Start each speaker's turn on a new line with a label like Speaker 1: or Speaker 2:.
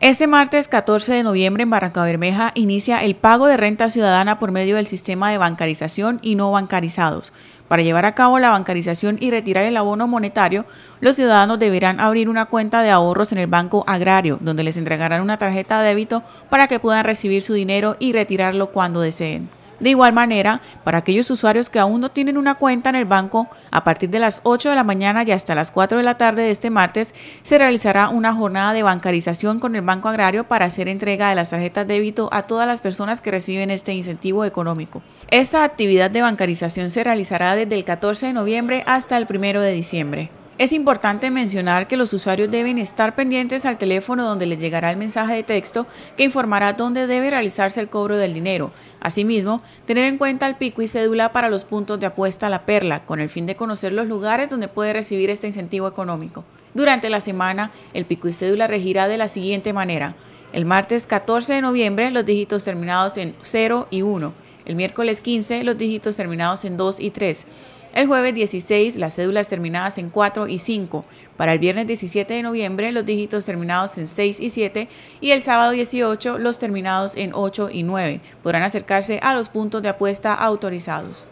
Speaker 1: Este martes 14 de noviembre en Barranca Bermeja inicia el pago de renta ciudadana por medio del sistema de bancarización y no bancarizados. Para llevar a cabo la bancarización y retirar el abono monetario, los ciudadanos deberán abrir una cuenta de ahorros en el Banco Agrario, donde les entregarán una tarjeta de débito para que puedan recibir su dinero y retirarlo cuando deseen. De igual manera, para aquellos usuarios que aún no tienen una cuenta en el banco, a partir de las 8 de la mañana y hasta las 4 de la tarde de este martes, se realizará una jornada de bancarización con el Banco Agrario para hacer entrega de las tarjetas de débito a todas las personas que reciben este incentivo económico. Esta actividad de bancarización se realizará desde el 14 de noviembre hasta el 1 de diciembre. Es importante mencionar que los usuarios deben estar pendientes al teléfono donde les llegará el mensaje de texto que informará dónde debe realizarse el cobro del dinero. Asimismo, tener en cuenta el pico y cédula para los puntos de apuesta a la perla, con el fin de conocer los lugares donde puede recibir este incentivo económico. Durante la semana, el pico y cédula regirá de la siguiente manera. El martes 14 de noviembre, los dígitos terminados en 0 y 1. El miércoles 15, los dígitos terminados en 2 y 3. El jueves 16, las cédulas terminadas en 4 y 5. Para el viernes 17 de noviembre, los dígitos terminados en 6 y 7. Y el sábado 18, los terminados en 8 y 9. Podrán acercarse a los puntos de apuesta autorizados.